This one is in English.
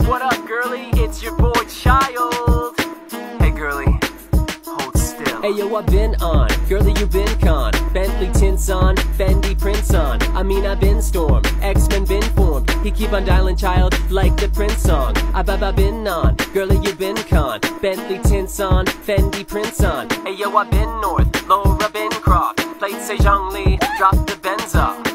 what up, girly? It's your boy Childe. Hey, girly, hold still. Hey yo, I've been on, girlie, you've been con. Bentley tints on, Fendi prints on. I mean, I've been storm, X-Men been formed. He keep on dialing Childe like the Prince song. I've, I've been on, girlie, you've been con. Bentley tints on, Fendi prints on. Hey, yo, I've been north, Laura Bencroft. Played Chun-Li, dropped the Benza.